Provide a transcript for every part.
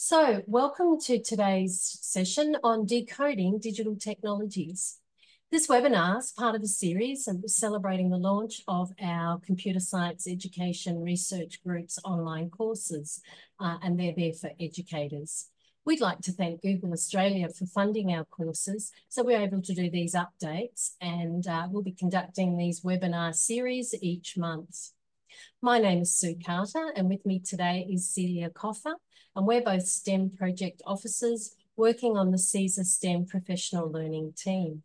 So welcome to today's session on decoding digital technologies. This webinar is part of a series and we're celebrating the launch of our computer science education research group's online courses uh, and they're there for educators. We'd like to thank Google Australia for funding our courses so we're able to do these updates and uh, we'll be conducting these webinar series each month. My name is Sue Carter and with me today is Celia Coffer and we're both STEM project officers working on the CSER STEM professional learning team.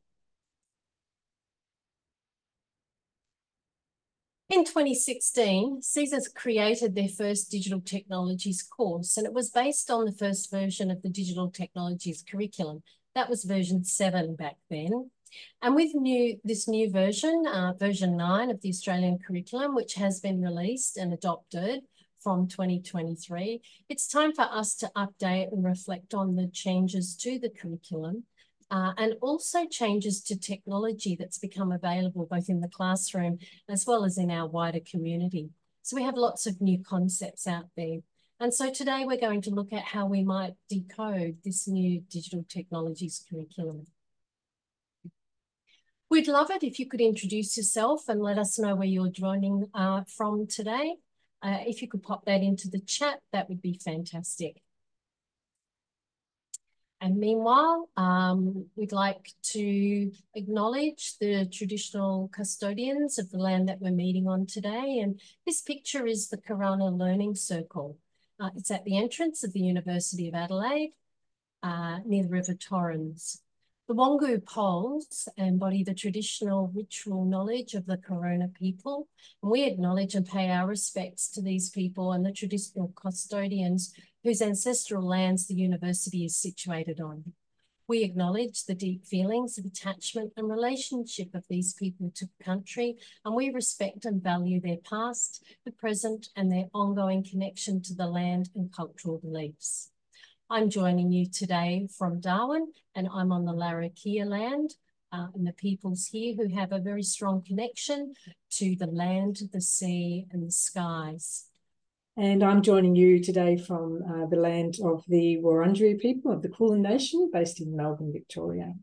In 2016, CSER created their first digital technologies course, and it was based on the first version of the digital technologies curriculum. That was version seven back then. And with new this new version, uh, version nine of the Australian curriculum, which has been released and adopted, from 2023. It's time for us to update and reflect on the changes to the curriculum uh, and also changes to technology that's become available both in the classroom as well as in our wider community. So we have lots of new concepts out there. And so today we're going to look at how we might decode this new digital technologies curriculum. We'd love it if you could introduce yourself and let us know where you're joining uh, from today. Uh, if you could pop that into the chat, that would be fantastic. And meanwhile, um, we'd like to acknowledge the traditional custodians of the land that we're meeting on today. And this picture is the Kaurna Learning Circle. Uh, it's at the entrance of the University of Adelaide, uh, near the River Torrens. The Wongu poles embody the traditional ritual knowledge of the Kaurna people. And we acknowledge and pay our respects to these people and the traditional custodians whose ancestral lands the university is situated on. We acknowledge the deep feelings of attachment and relationship of these people to country, and we respect and value their past, the present, and their ongoing connection to the land and cultural beliefs. I'm joining you today from Darwin and I'm on the Larrakia land uh, and the peoples here who have a very strong connection to the land, the sea and the skies. And I'm joining you today from uh, the land of the Wurundjeri people of the Kulin Nation based in Melbourne, Victoria.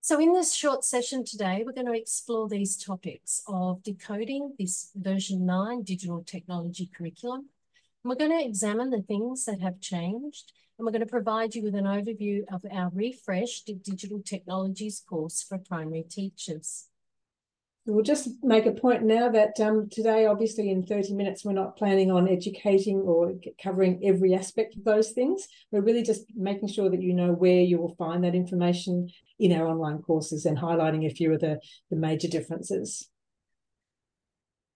So in this short session today, we're going to explore these topics of decoding this version 9 digital technology curriculum, we're going to examine the things that have changed and we're going to provide you with an overview of our refreshed digital technologies course for primary teachers. We'll just make a point now that um, today, obviously, in 30 minutes, we're not planning on educating or covering every aspect of those things. We're really just making sure that you know where you will find that information in our online courses and highlighting a few of the, the major differences.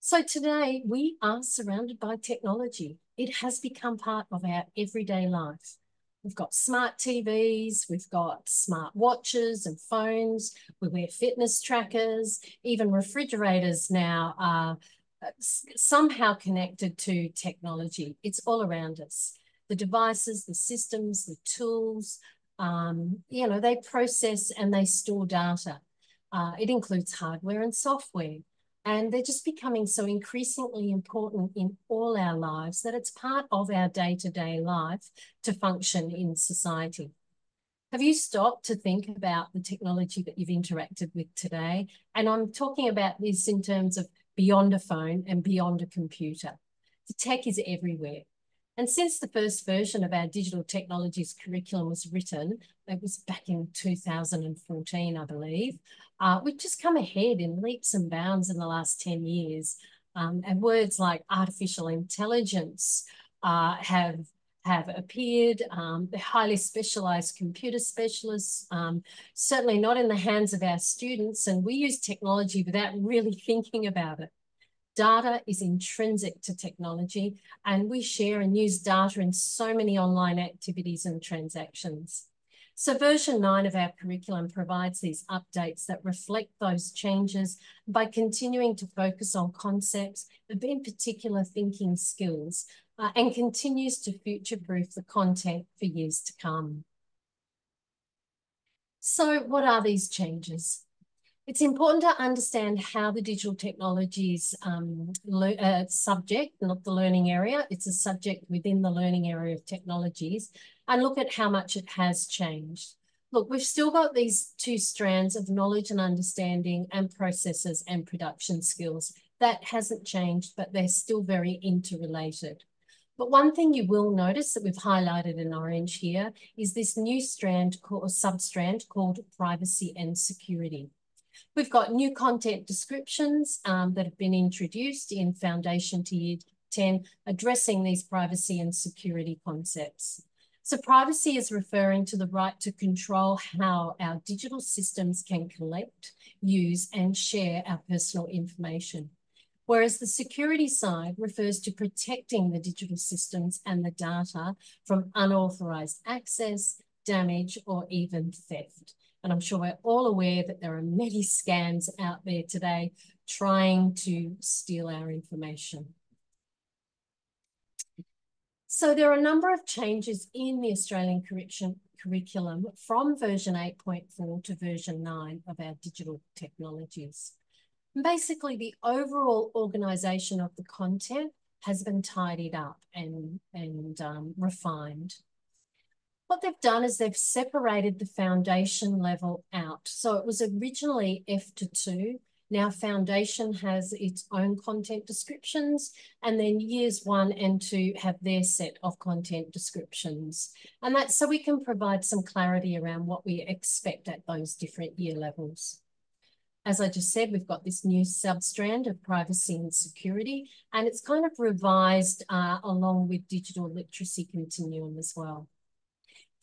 So today, we are surrounded by technology it has become part of our everyday life. We've got smart TVs, we've got smart watches and phones, we wear fitness trackers, even refrigerators now are uh, somehow connected to technology. It's all around us. The devices, the systems, the tools, um, you know, they process and they store data. Uh, it includes hardware and software. And they're just becoming so increasingly important in all our lives that it's part of our day to day life to function in society. Have you stopped to think about the technology that you've interacted with today? And I'm talking about this in terms of beyond a phone and beyond a computer. The tech is everywhere. And since the first version of our digital technologies curriculum was written, it was back in 2014, I believe, uh, we've just come ahead in leaps and bounds in the last 10 years. Um, and words like artificial intelligence uh, have have appeared. Um, they're highly specialized computer specialists, um, certainly not in the hands of our students. And we use technology without really thinking about it. Data is intrinsic to technology, and we share and use data in so many online activities and transactions. So version 9 of our curriculum provides these updates that reflect those changes by continuing to focus on concepts but in particular thinking skills uh, and continues to future-proof the content for years to come. So what are these changes? It's important to understand how the digital technologies um, uh, subject, not the learning area, it's a subject within the learning area of technologies, and look at how much it has changed. Look, we've still got these two strands of knowledge and understanding and processes and production skills. That hasn't changed, but they're still very interrelated. But one thing you will notice that we've highlighted in orange here is this new strand or substrand called privacy and security. We've got new content descriptions um, that have been introduced in Foundation to Year 10, addressing these privacy and security concepts. So privacy is referring to the right to control how our digital systems can collect, use and share our personal information. Whereas the security side refers to protecting the digital systems and the data from unauthorized access, damage, or even theft. And I'm sure we're all aware that there are many scams out there today trying to steal our information. So there are a number of changes in the Australian curriculum from version 8.4 to version 9 of our digital technologies. basically, the overall organisation of the content has been tidied up and, and um, refined. What they've done is they've separated the foundation level out. So it was originally F to 2. Now foundation has its own content descriptions and then years one and two have their set of content descriptions. And that's so we can provide some clarity around what we expect at those different year levels. As I just said, we've got this new substrand of privacy and security, and it's kind of revised uh, along with digital literacy continuum as well.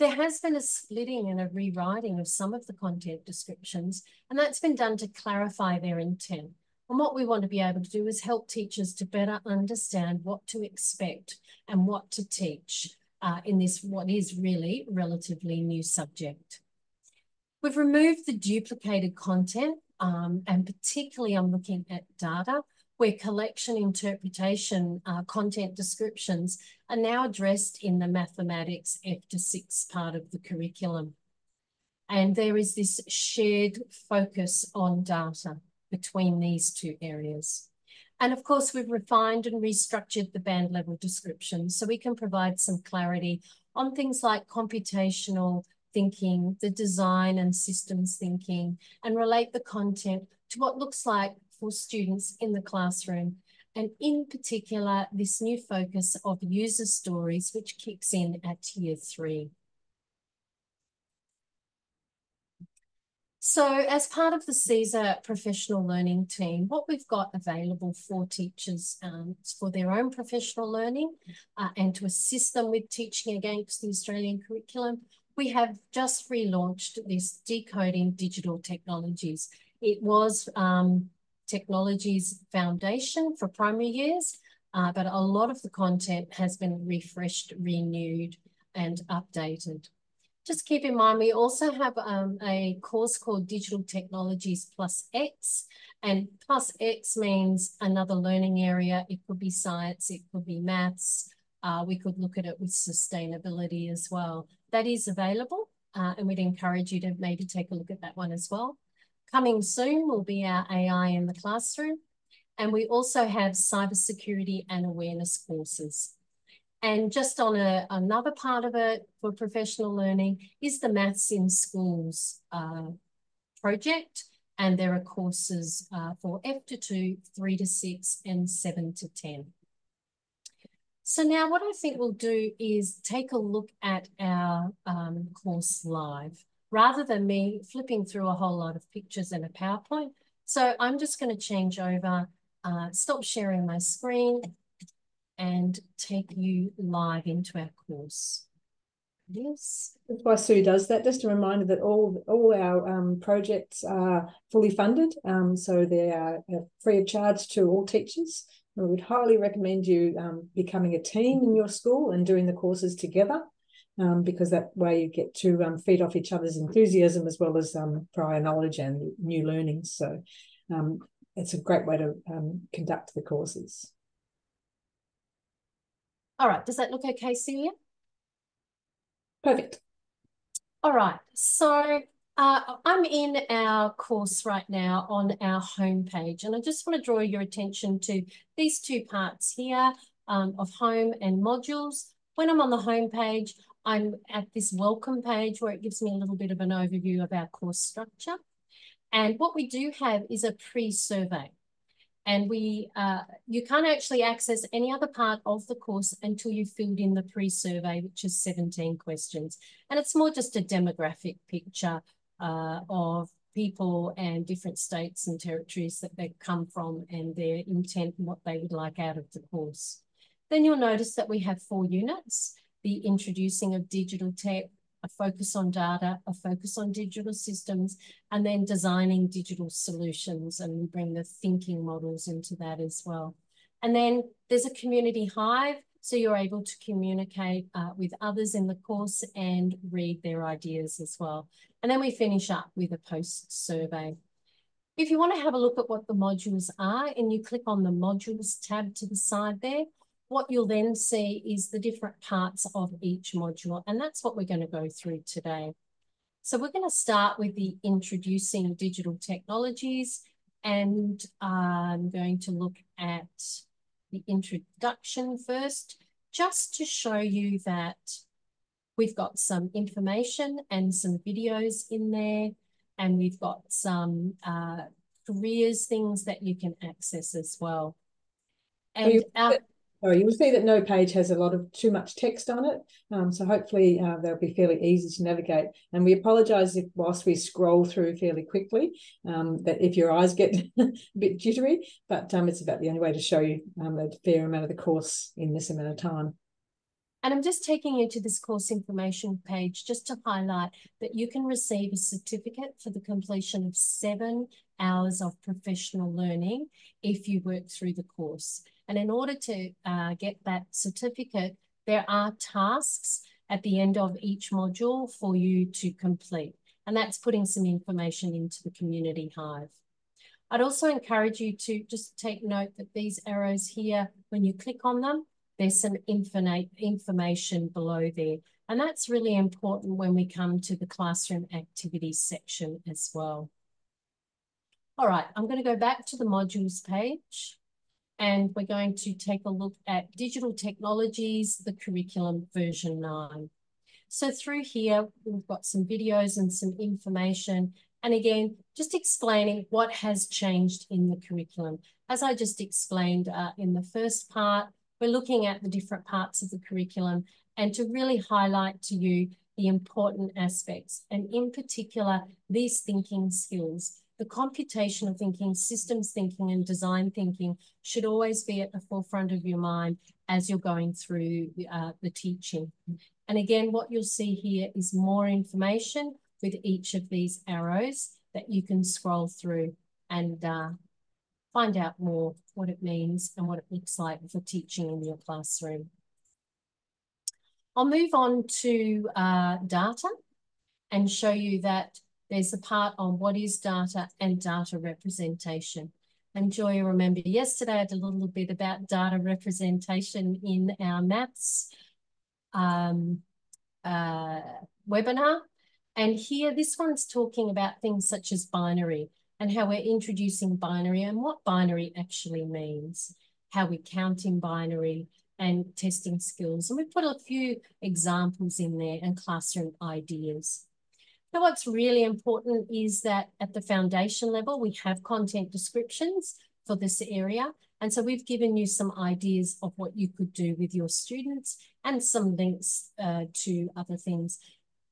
There has been a splitting and a rewriting of some of the content descriptions, and that's been done to clarify their intent. And what we want to be able to do is help teachers to better understand what to expect and what to teach uh, in this, what is really relatively new subject. We've removed the duplicated content, um, and particularly I'm looking at data where collection interpretation uh, content descriptions are now addressed in the mathematics F to 6 part of the curriculum. And there is this shared focus on data between these two areas. And of course, we've refined and restructured the band level description so we can provide some clarity on things like computational thinking, the design and systems thinking, and relate the content to what looks like for students in the classroom. And in particular, this new focus of user stories, which kicks in at year three. So as part of the CSER professional learning team, what we've got available for teachers um, for their own professional learning uh, and to assist them with teaching against the Australian curriculum, we have just relaunched this Decoding Digital Technologies. It was um, technologies foundation for primary years, uh, but a lot of the content has been refreshed, renewed, and updated. Just keep in mind, we also have um, a course called Digital Technologies Plus X, and Plus X means another learning area. It could be science, it could be maths. Uh, we could look at it with sustainability as well. That is available, uh, and we'd encourage you to maybe take a look at that one as well. Coming soon will be our AI in the classroom. And we also have cybersecurity and awareness courses. And just on a, another part of it for professional learning is the Maths in Schools uh, project. And there are courses uh, for F to 2, 3 to 6, and 7 to 10. So now what I think we'll do is take a look at our um, course live rather than me flipping through a whole lot of pictures in a PowerPoint. So I'm just going to change over, uh, stop sharing my screen and take you live into our course. Yes. That's why Sue does that. Just a reminder that all all our um, projects are fully funded, um, so they are uh, free of charge to all teachers. We would highly recommend you um, becoming a team in your school and doing the courses together um, because that way you get to um, feed off each other's enthusiasm as well as um, prior knowledge and new learnings. So um, it's a great way to um, conduct the courses. All right, does that look okay, Celia? Perfect. All right, so Uh, I'm in our course right now on our homepage, and I just want to draw your attention to these two parts here um, of home and modules. When I'm on the homepage, I'm at this welcome page where it gives me a little bit of an overview of our course structure. And what we do have is a pre-survey. And we, uh, you can't actually access any other part of the course until you've filled in the pre-survey, which is 17 questions. And it's more just a demographic picture uh, of people and different states and territories that they come from and their intent and what they would like out of the course. Then you'll notice that we have four units, the introducing of digital tech, a focus on data, a focus on digital systems, and then designing digital solutions. And we bring the thinking models into that as well. And then there's a community hive. So you're able to communicate uh, with others in the course and read their ideas as well. And then we finish up with a post survey. If you want to have a look at what the modules are and you click on the modules tab to the side there, what you'll then see is the different parts of each module. And that's what we're going to go through today. So we're going to start with the introducing digital technologies and I'm going to look at the introduction first, just to show you that we've got some information and some videos in there, and we've got some uh, careers things that you can access as well. And our, Oh, you'll see that no page has a lot of too much text on it. Um, so hopefully uh, they'll be fairly easy to navigate. And we apologise if whilst we scroll through fairly quickly, um, that if your eyes get a bit jittery, but um, it's about the only way to show you um, a fair amount of the course in this amount of time. And I'm just taking you to this course information page just to highlight that you can receive a certificate for the completion of seven hours of professional learning if you work through the course. And in order to uh, get that certificate, there are tasks at the end of each module for you to complete. And that's putting some information into the community hive. I'd also encourage you to just take note that these arrows here, when you click on them, there's some infinite information below there. And that's really important when we come to the classroom activities section as well. All right, I'm going to go back to the modules page and we're going to take a look at digital technologies, the curriculum version 9. So through here, we've got some videos and some information. And again, just explaining what has changed in the curriculum. As I just explained uh, in the first part, we're looking at the different parts of the curriculum and to really highlight to you the important aspects, and in particular, these thinking skills the computational thinking, systems thinking, and design thinking should always be at the forefront of your mind as you're going through uh, the teaching. And again, what you'll see here is more information with each of these arrows that you can scroll through and uh, find out more what it means and what it looks like for teaching in your classroom. I'll move on to uh, data and show you that there's a part on what is data and data representation. And Joy, remember yesterday I did a little bit about data representation in our maths um, uh, webinar. And here, this one's talking about things such as binary and how we're introducing binary and what binary actually means, how we count in binary and testing skills. And we put a few examples in there and classroom ideas. Now, what's really important is that at the foundation level, we have content descriptions for this area. And so we've given you some ideas of what you could do with your students and some links uh, to other things.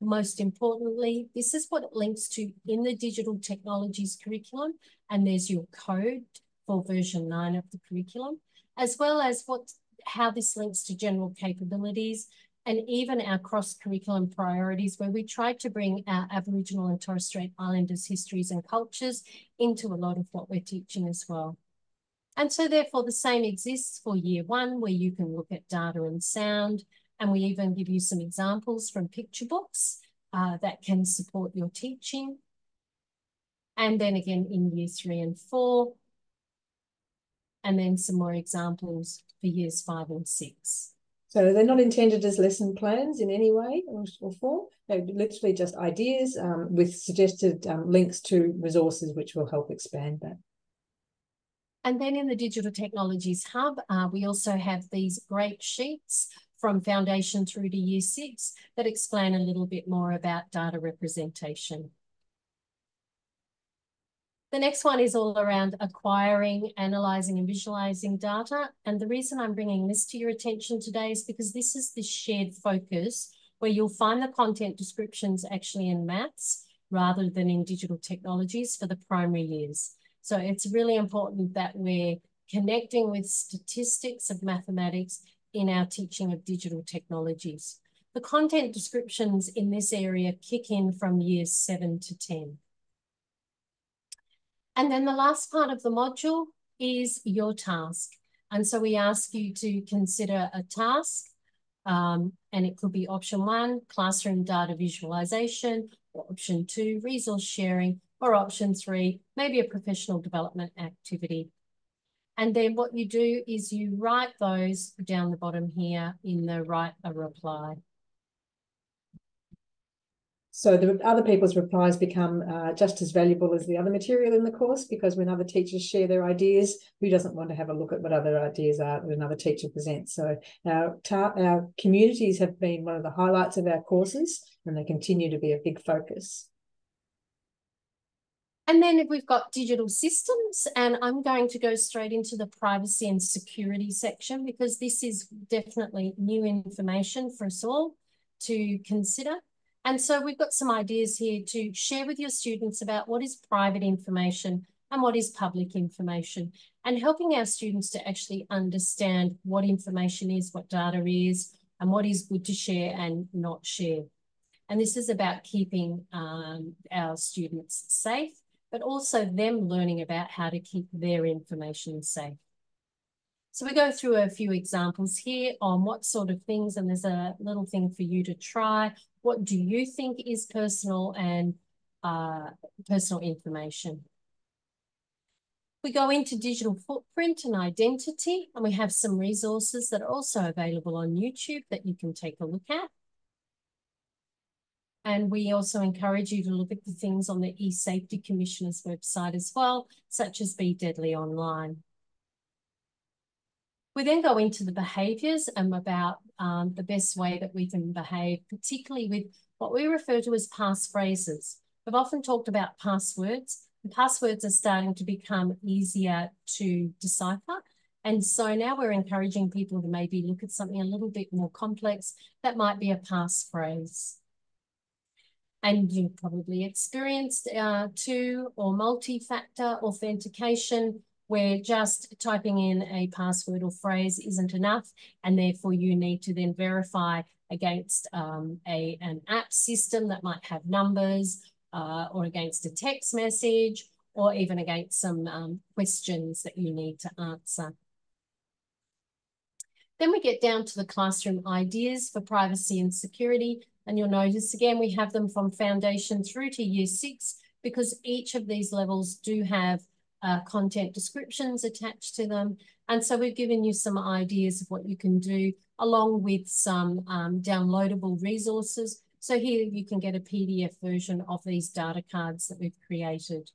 Most importantly, this is what it links to in the digital technologies curriculum. And there's your code for version nine of the curriculum, as well as what how this links to general capabilities, and even our cross-curriculum priorities where we tried to bring our Aboriginal and Torres Strait Islanders histories and cultures into a lot of what we're teaching as well. And so therefore the same exists for year one where you can look at data and sound and we even give you some examples from picture books uh, that can support your teaching. And then again in year three and four, and then some more examples for years five and six. So they're not intended as lesson plans in any way or, or form. They're literally just ideas um, with suggested um, links to resources which will help expand that. And then in the Digital Technologies Hub, uh, we also have these great sheets from foundation through to year six that explain a little bit more about data representation. The next one is all around acquiring, analysing and visualising data. And the reason I'm bringing this to your attention today is because this is the shared focus where you'll find the content descriptions actually in maths rather than in digital technologies for the primary years. So it's really important that we're connecting with statistics of mathematics in our teaching of digital technologies. The content descriptions in this area kick in from years seven to 10. And then the last part of the module is your task. And so we ask you to consider a task, um, and it could be option one, classroom data visualization, or option two, resource sharing, or option three, maybe a professional development activity. And then what you do is you write those down the bottom here in the write a reply. So the other people's replies become uh, just as valuable as the other material in the course because when other teachers share their ideas, who doesn't want to have a look at what other ideas are that another teacher presents? So our, our communities have been one of the highlights of our courses and they continue to be a big focus. And then we've got digital systems, and I'm going to go straight into the privacy and security section because this is definitely new information for us all to consider. And so we've got some ideas here to share with your students about what is private information and what is public information and helping our students to actually understand what information is, what data is, and what is good to share and not share. And this is about keeping um, our students safe but also them learning about how to keep their information safe. So we go through a few examples here on what sort of things, and there's a little thing for you to try. What do you think is personal and uh, personal information? We go into digital footprint and identity, and we have some resources that are also available on YouTube that you can take a look at. And we also encourage you to look at the things on the eSafety Commissioner's website as well, such as Be Deadly Online. We then go into the behaviours and about um, the best way that we can behave, particularly with what we refer to as passphrases. We've often talked about passwords, and passwords are starting to become easier to decipher. And so now we're encouraging people to maybe look at something a little bit more complex that might be a passphrase and you've probably experienced uh, two or multi-factor authentication where just typing in a password or phrase isn't enough and therefore you need to then verify against um, a, an app system that might have numbers uh, or against a text message or even against some um, questions that you need to answer. Then we get down to the classroom ideas for privacy and security. And you'll notice again, we have them from foundation through to year six because each of these levels do have uh, content descriptions attached to them. And so we've given you some ideas of what you can do along with some um, downloadable resources. So here you can get a PDF version of these data cards that we've created.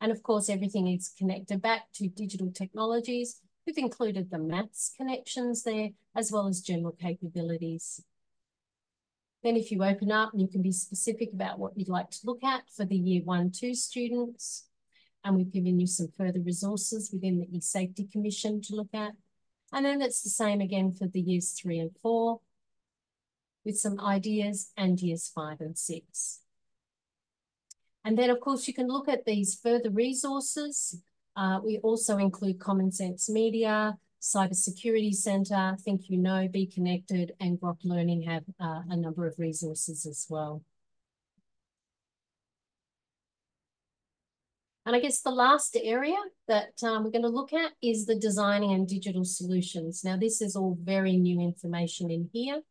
And of course, everything is connected back to digital technologies. We've included the maths connections there, as well as general capabilities. Then if you open up, you can be specific about what you'd like to look at for the year one, two students. And we've given you some further resources within the eSafety Commission to look at. And then it's the same again for the years three and four with some ideas and years five and six. And then of course you can look at these further resources. Uh, we also include Common Sense Media, Cybersecurity Centre, ThinkUKnow, Be Connected, and Grok Learning have uh, a number of resources as well. And I guess the last area that um, we're going to look at is the designing and digital solutions. Now, this is all very new information in here,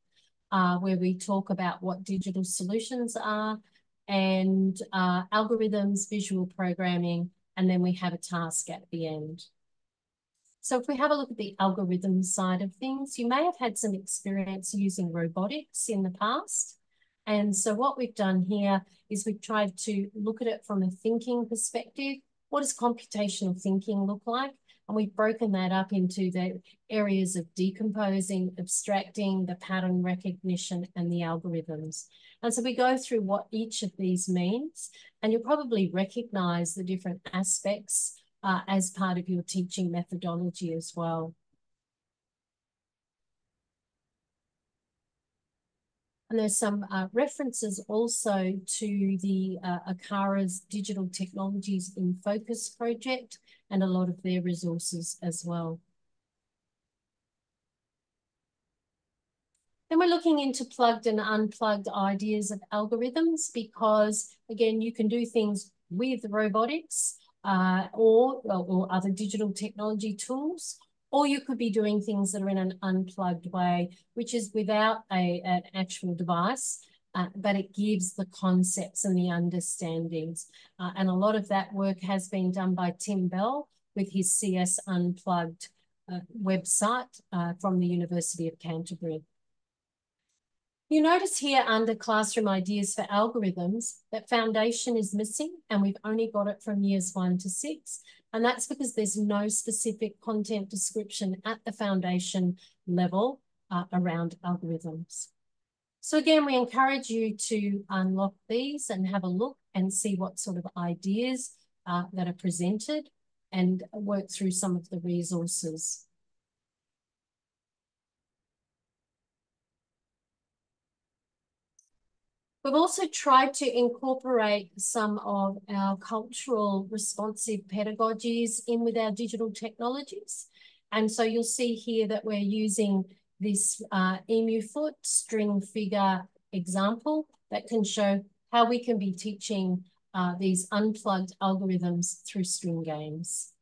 uh, where we talk about what digital solutions are and uh, algorithms, visual programming, and then we have a task at the end. So if we have a look at the algorithm side of things, you may have had some experience using robotics in the past. And so what we've done here is we've tried to look at it from a thinking perspective. What does computational thinking look like? And we've broken that up into the areas of decomposing, abstracting, the pattern recognition, and the algorithms. And so we go through what each of these means, and you'll probably recognize the different aspects uh, as part of your teaching methodology as well. And there's some uh, references also to the uh, ACARA's Digital Technologies in Focus project and a lot of their resources as well. Then we're looking into plugged and unplugged ideas of algorithms because, again, you can do things with robotics uh, or, or other digital technology tools, or you could be doing things that are in an unplugged way, which is without a, an actual device, uh, but it gives the concepts and the understandings. Uh, and a lot of that work has been done by Tim Bell with his CS Unplugged uh, website uh, from the University of Canterbury. You notice here under classroom ideas for algorithms that foundation is missing and we've only got it from years one to six. And that's because there's no specific content description at the foundation level uh, around algorithms. So again, we encourage you to unlock these and have a look and see what sort of ideas uh, that are presented and work through some of the resources. We've also tried to incorporate some of our cultural responsive pedagogies in with our digital technologies. And so you'll see here that we're using this uh, emu foot string figure example that can show how we can be teaching uh, these unplugged algorithms through string games.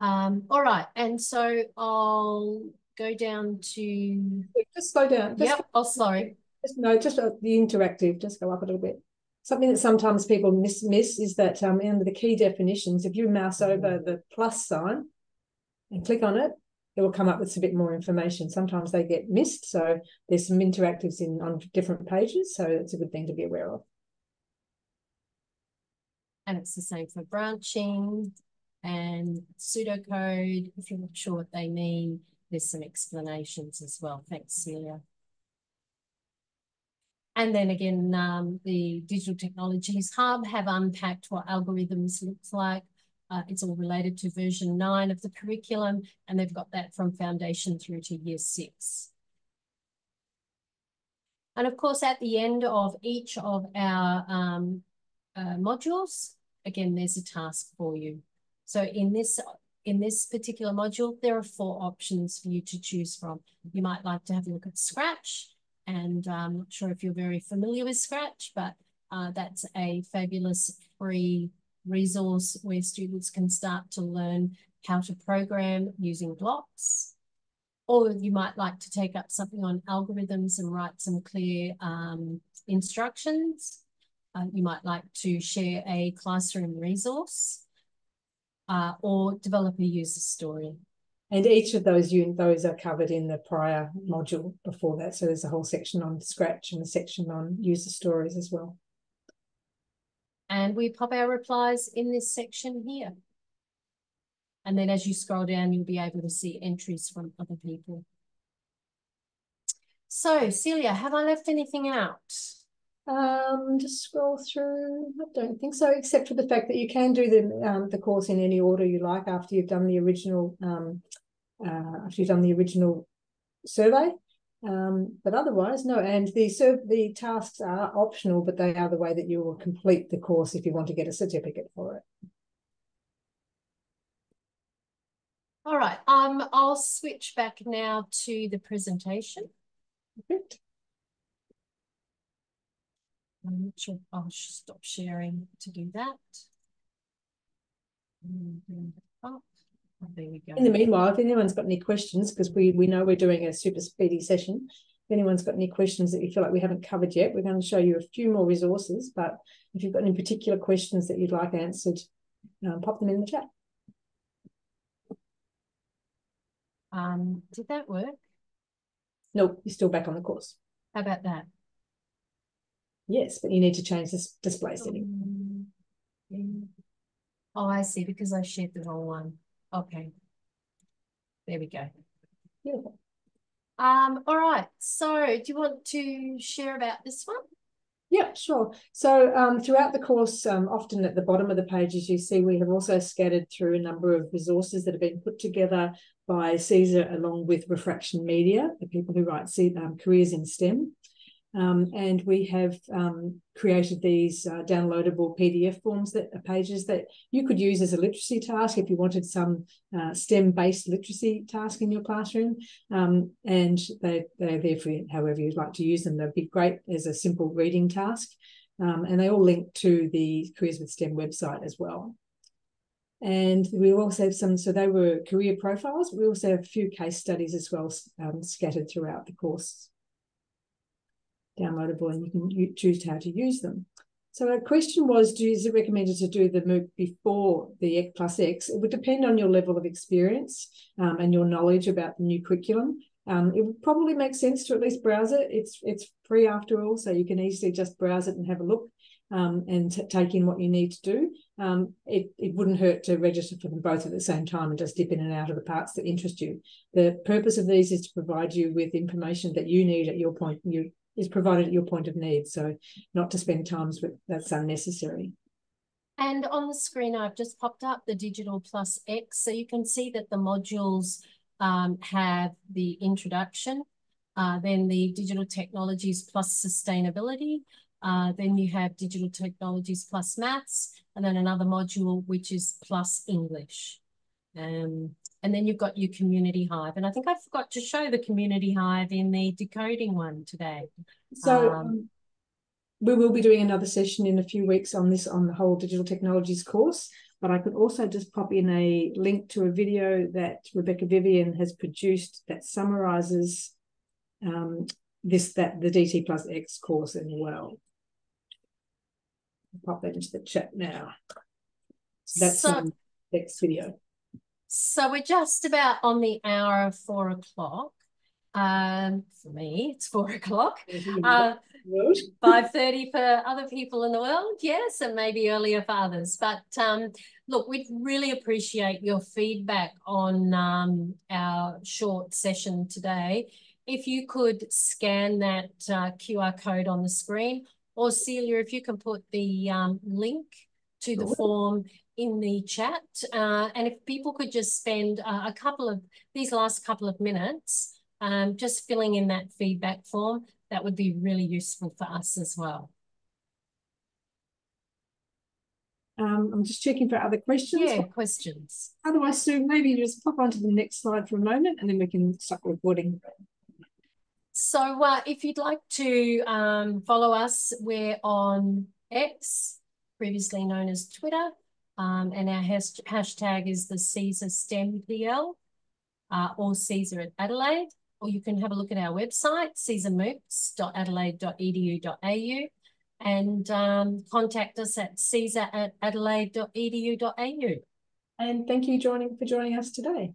Um, all right, and so I'll go down to. Just slow down. Just yep. Oh, sorry. Just, no, just uh, the interactive. Just go up a little bit. Something that sometimes people miss, miss is that um, in the key definitions, if you mouse over the plus sign and click on it, it will come up with a bit more information. Sometimes they get missed, so there's some interactives in on different pages, so it's a good thing to be aware of. And it's the same for branching and pseudocode. If you're not sure what they mean, there's some explanations as well. Thanks, Celia. And then again, um, the Digital Technologies Hub have unpacked what algorithms looks like. Uh, it's all related to version nine of the curriculum, and they've got that from foundation through to year six. And of course, at the end of each of our um, uh, modules, again, there's a task for you. So in this in this particular module, there are four options for you to choose from. You might like to have a look at Scratch, and I'm not sure if you're very familiar with Scratch, but uh, that's a fabulous free resource where students can start to learn how to program using blocks. Or you might like to take up something on algorithms and write some clear um, instructions. Uh, you might like to share a classroom resource uh, or develop a user story. And each of those those are covered in the prior module before that. So there's a whole section on Scratch and a section on user stories as well. And we pop our replies in this section here. And then as you scroll down, you'll be able to see entries from other people. So Celia, have I left anything out? Um, just scroll through. I don't think so, except for the fact that you can do the um, the course in any order you like after you've done the original um, uh, after you've done the original survey. Um, but otherwise, no. And the the tasks are optional, but they are the way that you will complete the course if you want to get a certificate for it. All right. Um, I'll switch back now to the presentation. Perfect. I'm not sure I'll stop sharing to do that. Oh, there we go. In the meanwhile, if anyone's got any questions, because we, we know we're doing a super speedy session, if anyone's got any questions that you feel like we haven't covered yet, we're going to show you a few more resources. But if you've got any particular questions that you'd like answered um, pop them in the chat. Um, did that work? Nope, you're still back on the course. How about that? Yes, but you need to change this display setting. Oh, I see, because I shared the wrong one. Okay. There we go. Beautiful. Um, all right. So do you want to share about this one? Yeah, sure. So um, throughout the course, um, often at the bottom of the pages, you see we have also scattered through a number of resources that have been put together by CSER along with Refraction Media, the people who write um, careers in STEM. Um, and we have um, created these uh, downloadable PDF forms that are pages that you could use as a literacy task if you wanted some uh, STEM-based literacy task in your classroom. Um, and they, they're there for however you'd like to use them. They'd be great as a simple reading task. Um, and they all link to the Careers with STEM website as well. And we also have some, so they were career profiles. We also have a few case studies as well um, scattered throughout the course downloadable and you can choose how to use them. So our question was, do, is it recommended to do the MOOC before the X plus X? It would depend on your level of experience um, and your knowledge about the new curriculum. Um, it would probably make sense to at least browse it. It's it's free after all, so you can easily just browse it and have a look um, and take in what you need to do. Um, it, it wouldn't hurt to register for them both at the same time and just dip in and out of the parts that interest you. The purpose of these is to provide you with information that you need at your point, you, is provided at your point of need. So not to spend times with that's unnecessary. And on the screen, I've just popped up the Digital Plus X. So you can see that the modules um, have the introduction, uh, then the Digital Technologies Plus Sustainability, uh, then you have Digital Technologies Plus Maths, and then another module which is Plus English. Um, and then you've got your community hive. And I think I forgot to show the community hive in the decoding one today. So um, um, we will be doing another session in a few weeks on this, on the whole digital technologies course. But I could also just pop in a link to a video that Rebecca Vivian has produced that summarizes um, this, that the DT plus X course as well. I'll pop that into the chat now. So that's so, the next video. So we're just about on the hour of four o'clock. Um, for me, it's four o'clock. Uh, Five thirty for other people in the world, yes, and maybe earlier for others. But um, look, we'd really appreciate your feedback on um, our short session today. If you could scan that uh, QR code on the screen, or Celia, if you can put the um, link to the form in the chat. Uh, and if people could just spend uh, a couple of these last couple of minutes um, just filling in that feedback form, that would be really useful for us as well. Um, I'm just checking for other questions. Yeah, questions. Otherwise, Sue, maybe just pop onto the next slide for a moment and then we can start recording. So uh, if you'd like to um, follow us, we're on X, previously known as Twitter. Um, and our has hashtag is the CSER STEM PL uh, or CSER at Adelaide. Or you can have a look at our website, csermoocs.adelaide.edu.au and um, contact us at CSER at adelaide.edu.au. And thank you joining for joining us today.